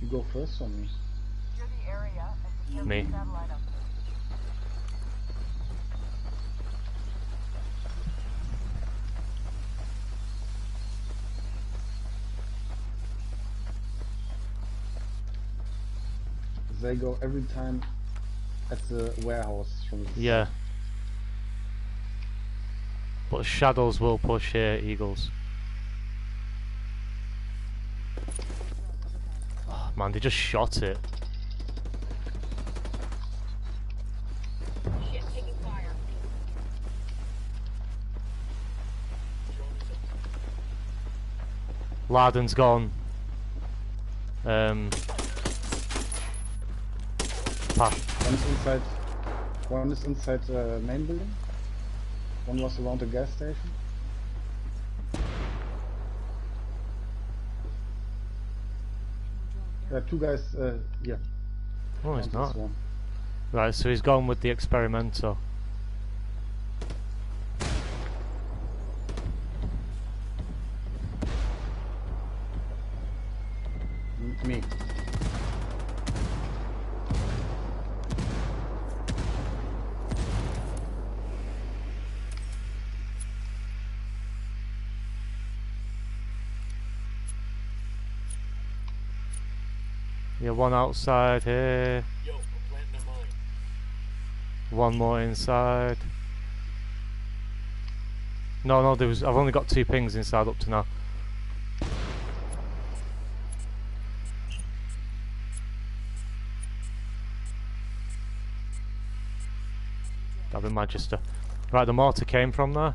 You go first or me? Secure the area Me. the satellite up. They go every time at the warehouse from the Yeah. But shadows will push here, eagles. Man, they just shot it. Laden's gone. Um. Pa- One is inside. One is inside the main building. One was around the gas station. There are two guys uh, here. oh, he's not. one. Right, so he's gone with the experimental. Me. One outside here. Yo, planting a mine. One more inside. No, no, there was. I've only got two pings inside up to now. That'll be Manchester. Right, the mortar came from there.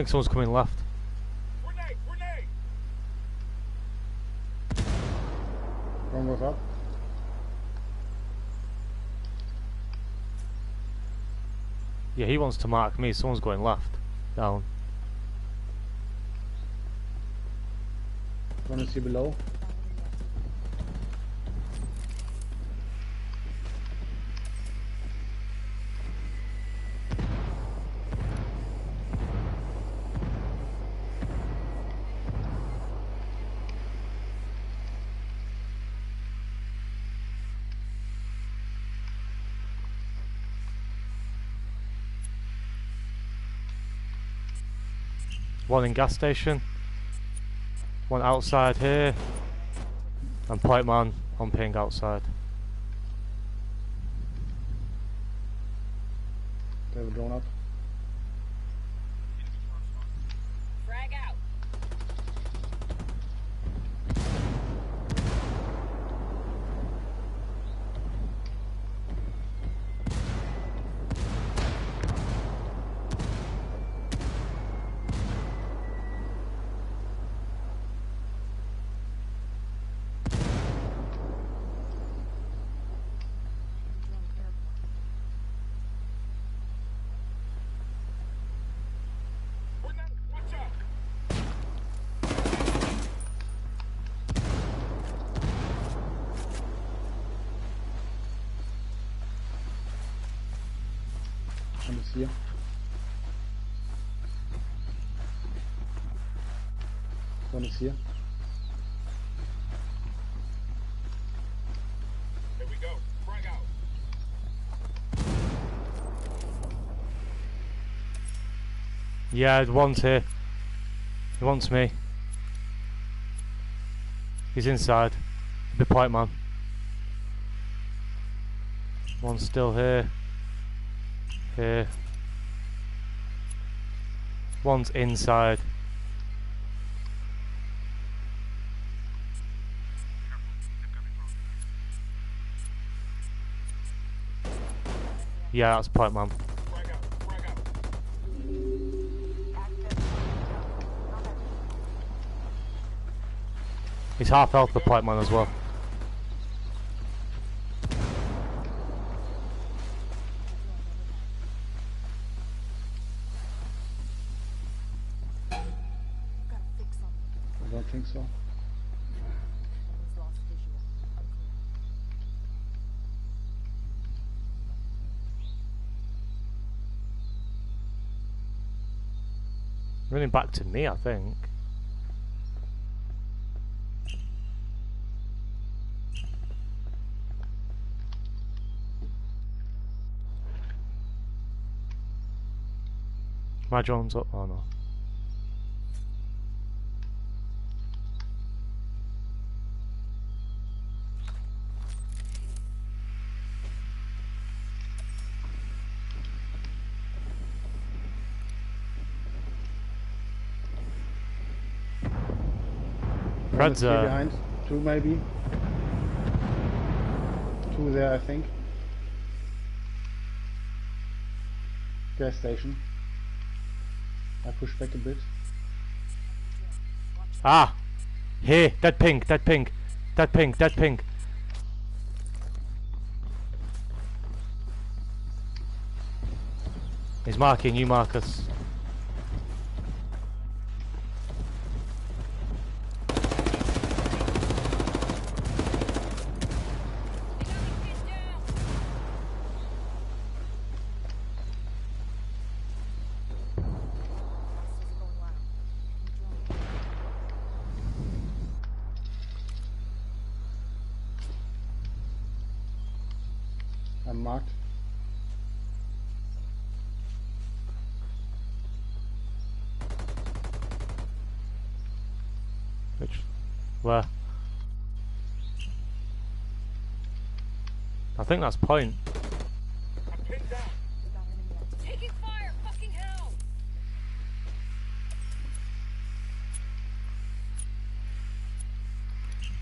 Think someone's coming left. Grenade! Grenade! One up. Yeah, he wants to mark me. Someone's going left. Down. Is here below. One in gas station. One outside here. And point man on ping outside. They have drone up. One is here. One is here. Here we go. Frag out. Yeah, one's here. He wants me. He's inside. The point man. One's still here. One's inside. Yeah, that's pipe man. He's half health the pipe man as well. Running back to me, I think. My drone's up. Oh no. One Fred's is here uh, behind. Two maybe. Two there, I think. Gas station. I push back a bit. Ah! Here! that pink! that pink! that pink! that pink! He's marking you, Marcus. Think that's point. I'm pinned down. We got enemy activity. Taking fire! Fucking hell!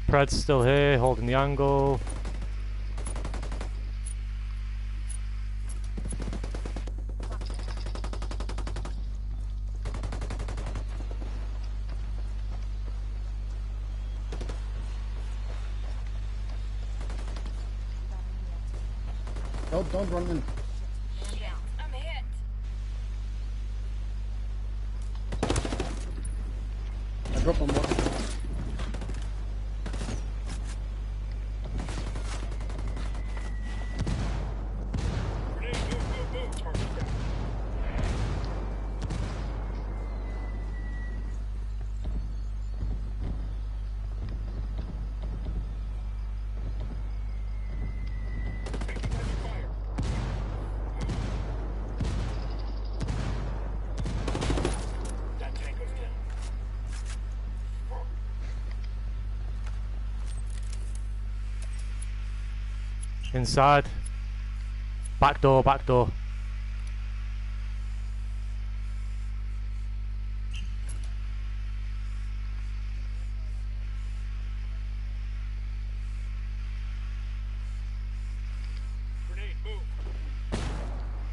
Pred's still here, holding the angle. Don't run in. Inside. Back door, back door.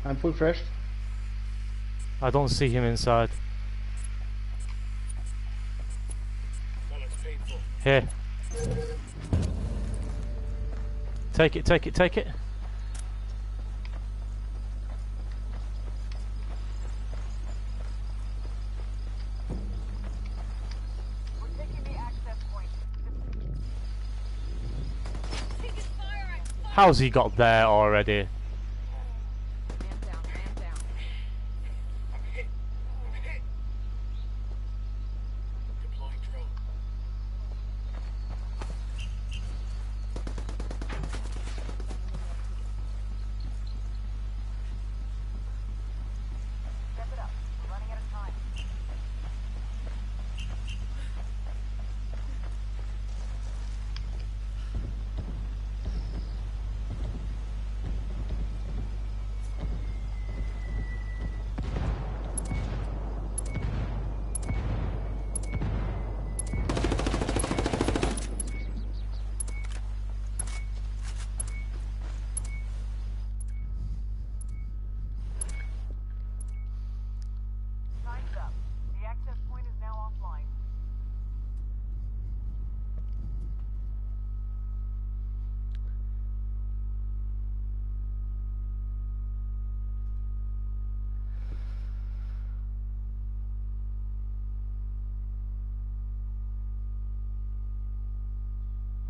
I'm full fresh. I don't see him inside. That looks painful. Here. Take it, take it, take it. We're taking the access point. Fire! I'm How's he got there already?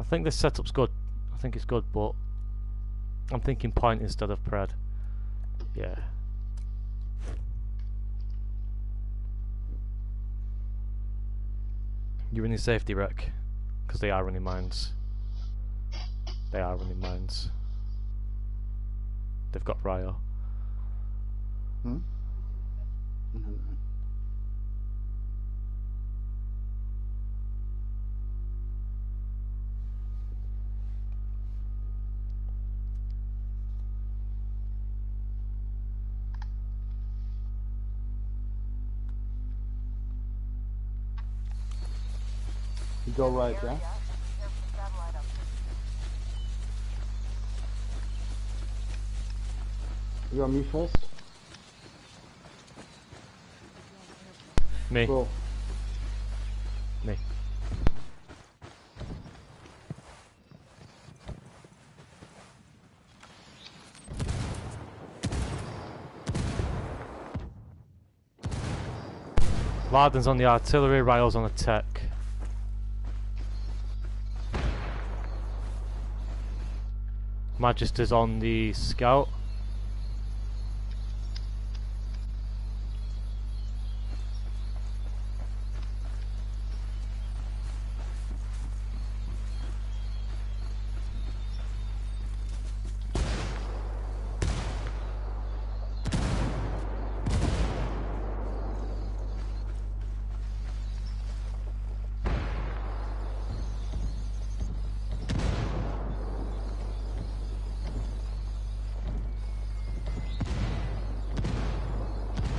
Think this setup's good. I think it's good, but I'm thinking point instead of pred. Yeah. You're running safety wreck because they are running mines. They are running mines. They've got Ryo. Hmm? You go right, yeah? Area, and prepare for satellite updates. You are me first? Me. Go. Me. Larden's on the artillery, Ryle's on the tech. Magister's on the scout.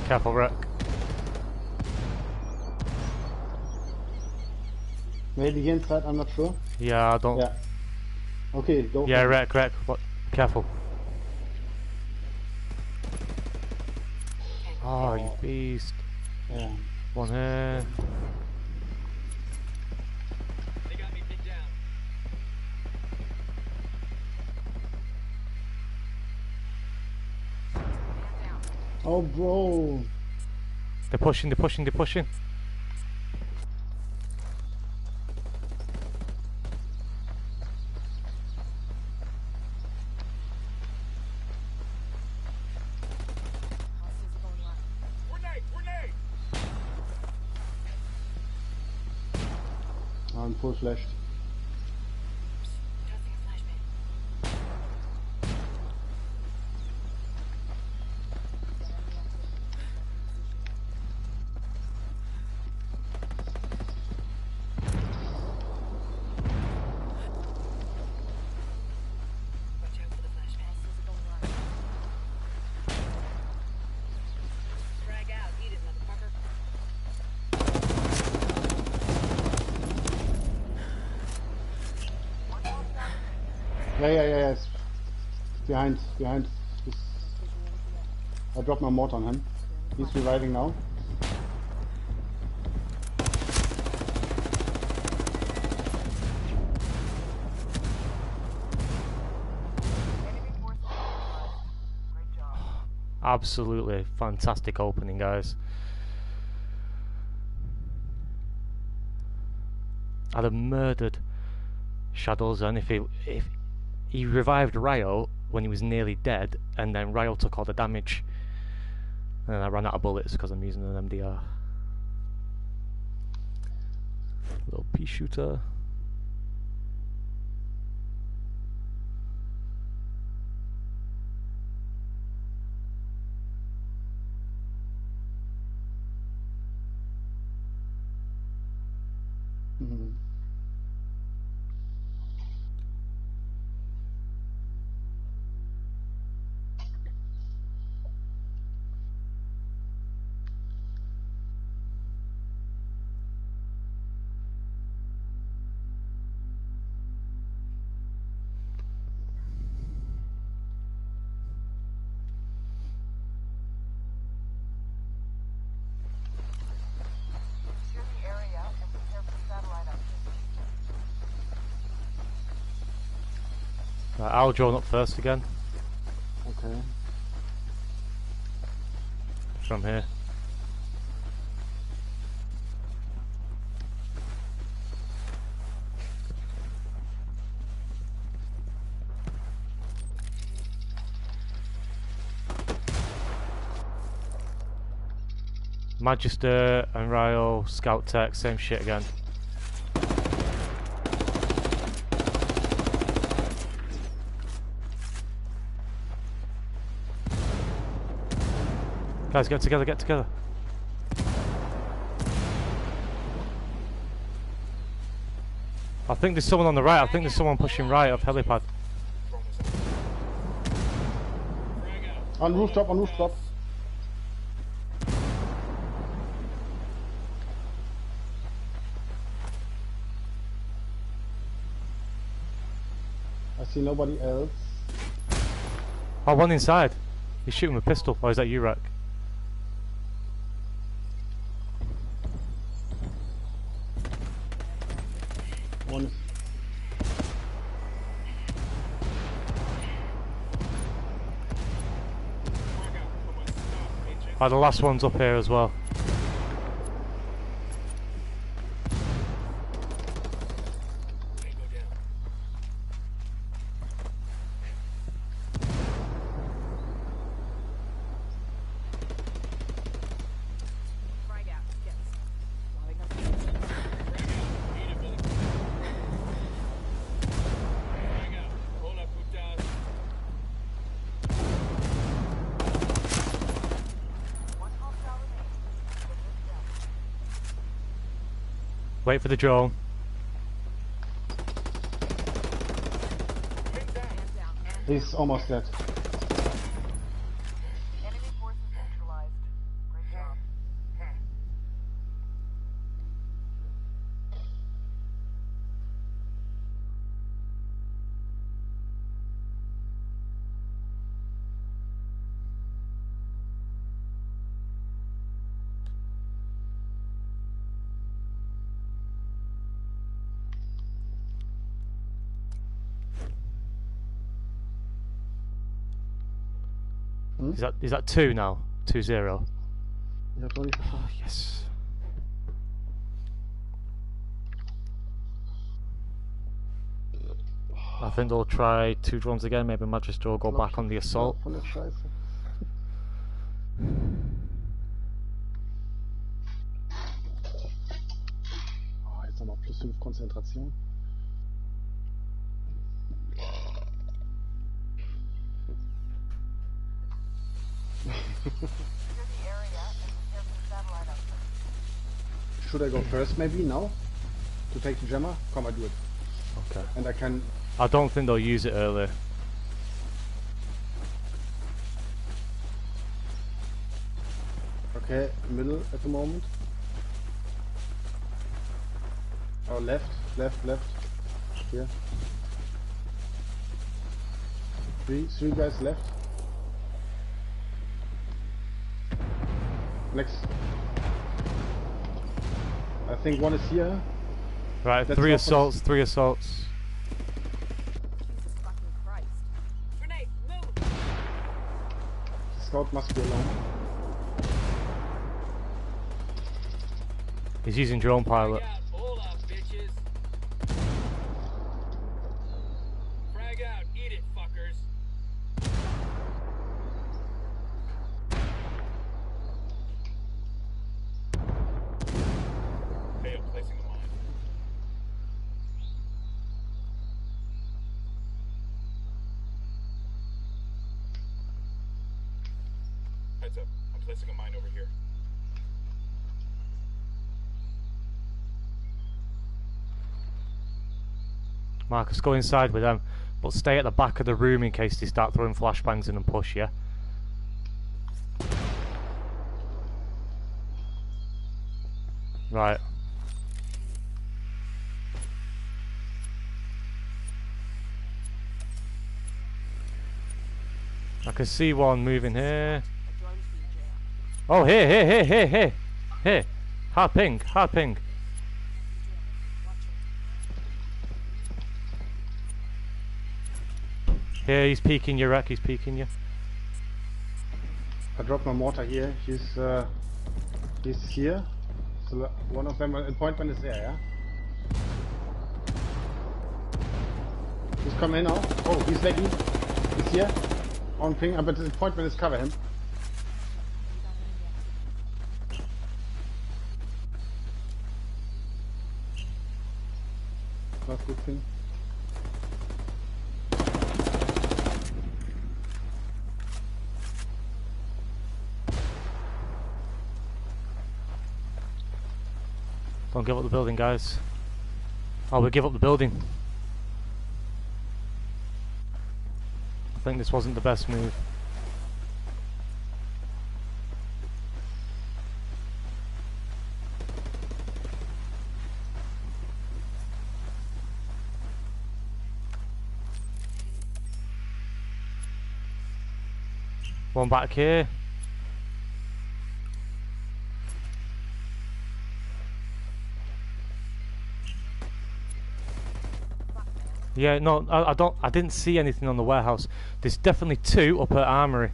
Careful, Rick. Maybe inside, I'm not sure. Yeah, I don't. Yeah. Okay, go. Yeah. Rick, Rick. What? Careful. Oh, you beast. Yeah. One here. Oh, bro. They're pushing, they're pushing, they're pushing. Hostiles are going left. Grenade! Grenade! I'm full flashed. Behind, behind. He's... I dropped my mortar on him. He's reviving now. Absolutely fantastic opening, guys. I'd have murdered Shadows and if he if he revived Ryo when he was nearly dead, and then Ryo took all the damage, and I ran out of bullets because I'm using an MDR. Little pea shooter. Uh, join up first again. Okay. From here. Magister and Ryo Scout Tech, same shit again. Guys, get together, get together. I think there's someone on the right. I think there's someone pushing right of helipad. Throwing this out. Frag out. On rooftop, on rooftop. I see nobody else. Oh, one inside. He's shooting with a pistol. Or is that you, Rack? Oh, the last one's up here as well. Wait for the drone. He's almost dead. Is that is that two now? Two zero. Ich hab noch. Yes. I think they'll try two drones again. Maybe Magister will go back on the assault. Von. Oh, jetzt nochmal plus 5 Konzentration. Should I go first maybe now? To take the jammer? Come, I do it. Okay. And I can... I don't think they'll use it early. Okay, middle at the moment. Oh, left, left, left. Here. Three, three guys left. Next. I think one is here. Right, That's three assaults, three assaults. Jesus fucking Christ. Grenade, move! Scout must be alone. He's using drone pilot. Frag out. Hold up, bitches. Frag out. Eat it, fuckers. Fail placing a mine. Heads up. I'm placing a mine over here. Marcus, go inside with them, but stay at the back of the room in case they start throwing flashbangs in and push you. Right. I can see one moving here. Oh, here, here, here, here, here, here. Hard ping, hard ping. Yeah, he's peeking you, Rack. He's peeking you. I dropped my mortar here. He's uh, he's here. So uh, one of them, uh, appointment is there. Yeah. He's coming in now. Oh, he's lagging. He's here. On ping, uh, but the appointment is cover him. That's good thing. Don't give up the building, guys. Oh, we give up the building. I think this wasn't the best move. One back here. Yeah, no, I, I don't. I didn't see anything on the warehouse. There's definitely two up at Armory.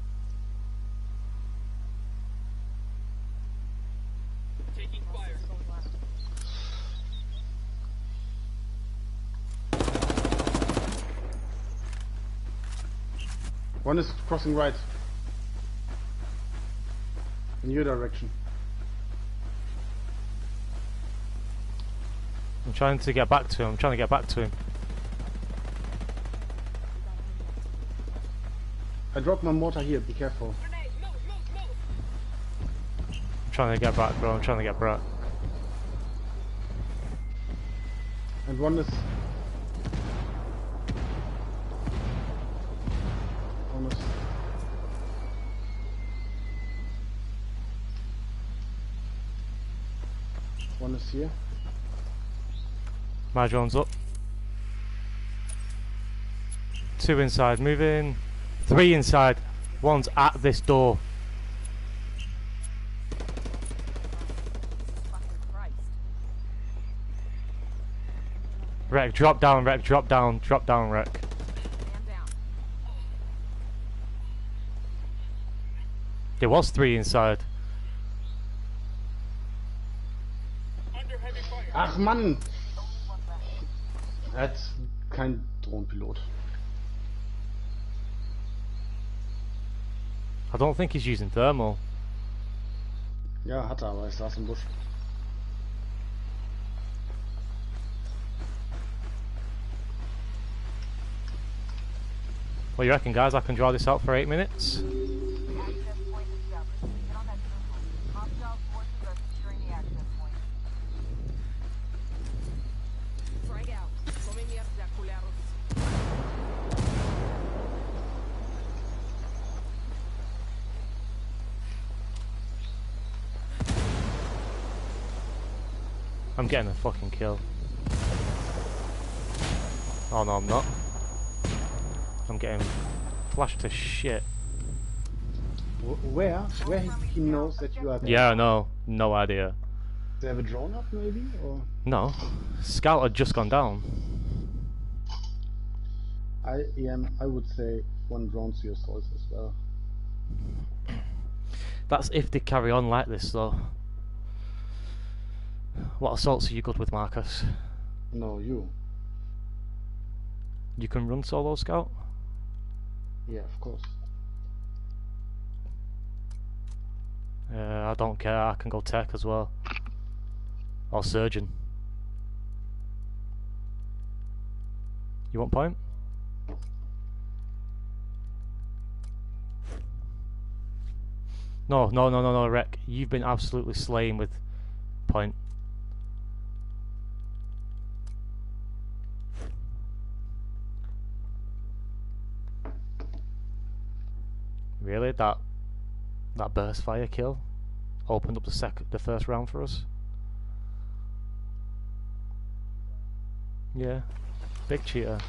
Taking fire. One is crossing right. In your direction. I'm trying to get back to him. I'm trying to get back to him. I dropped my mortar here, be careful. I'm trying to get back, bro. I'm trying to get back. And one is... One is... One is here. My drone's up. Two inside. Move in. Three inside. One's at this door. Fucking Wreck, drop down, wreck, drop down, drop down, wreck. There was three inside. Under heavy fire. Ach Mann! Only one left. Er hat kein Drohnenpilot. I don't think he's using thermal. Ja, hat er, aber ich saß im Busch. What do you reckon, guys? I can draw this out for eight minutes. I'm getting a fucking kill. Oh no, I'm not. I'm getting flashed to shit. Where? Where he, knows that you are there? Yeah, no, no idea. They have a drone up maybe? Or No, Scout had just gone down. I am I would say one drone to your source as well. That's if they carry on like this, though. What assaults are you good with, Marcus? No, you. You can run solo scout? Yeah, of course. Uh, I don't care, I can go tech as well. Or surgeon. You want point? No, no, no, no, no, Rec. You've been absolutely slaying with point. That that burst fire kill opened up the second the first round for us? Yeah. Big cheater.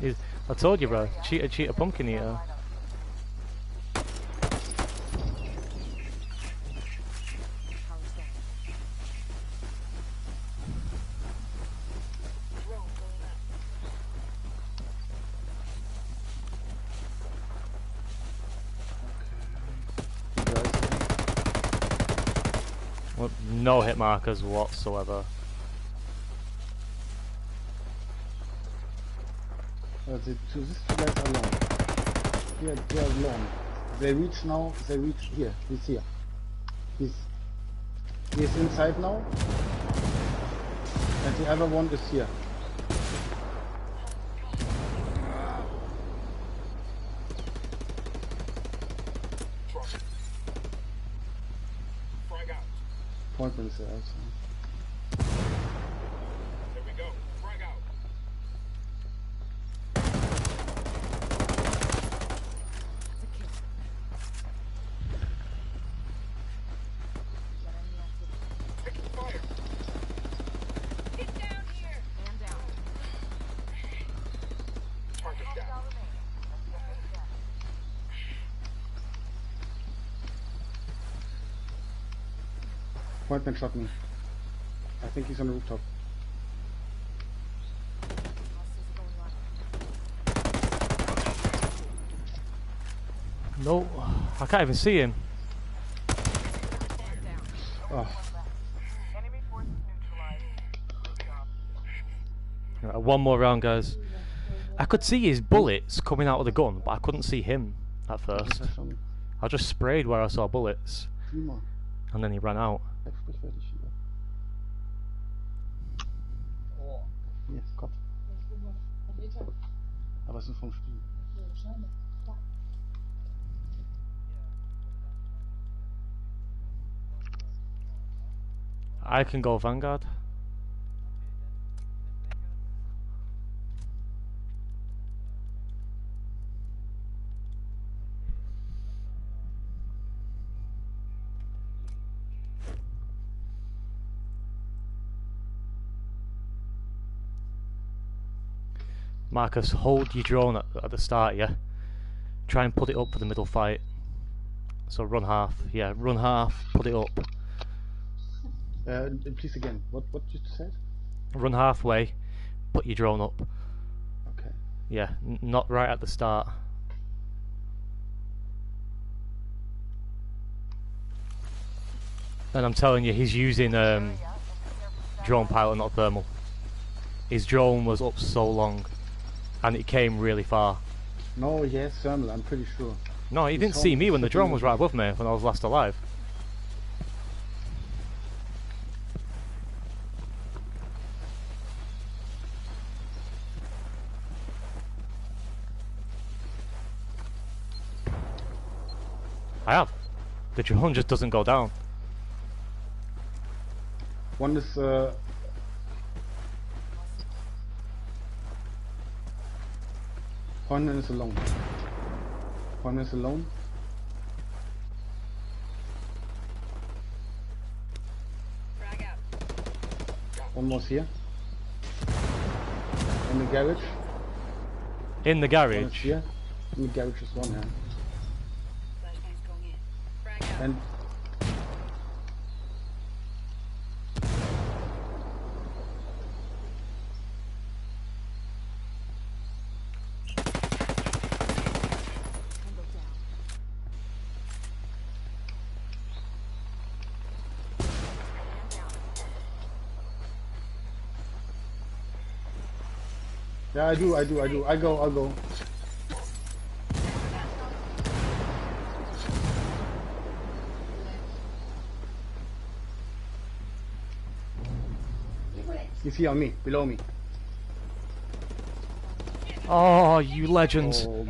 He's, I told you bro, cheater cheater pumpkin eater. No hit markers whatsoever. uh, the two, these two guys are long. Yeah, they are long. They reach now. They reach here. He's here. He's he's inside now. And the other one is here. Is there. So. Appointment shot me. I think he's on the rooftop. Hostiles are going live. No, I can't even see him. Oh, Enemy forces neutralized. Good job. Right, one more round, guys. I could see his bullets coming out of the gun, but I couldn't see him at first. das ist schon I just sprayed where I saw bullets, and then he ran out. Bleib sprichwörtlich hier. Hier, Kopf. Aber es ist vom Spiel. I can go Vanguard. Marcus, hold your drone at, at the start, yeah? Try and put it up for the middle fight. So run half, yeah, run half, put it up. Uh, please again. What what you said? Run halfway, put your drone up. Okay. Yeah, n- not right at the start. And I'm telling you, he's using um, drone pilot, not thermal. His drone was up so long, and it came really far. No, yes, thermal. I'm pretty sure. No, he didn't see me when the drone was right above me when I was last alive. I have. The drone just doesn't go down. One is uh. Appointment is alone. Appointment is alone. Frag out. One more here. In the garage. In the One garage. here. In the garage is one hand. Going in. Frag out. And yeah, I do, I do, I do. I go, I go. He's here on me, below me. Oh, you legends. Oh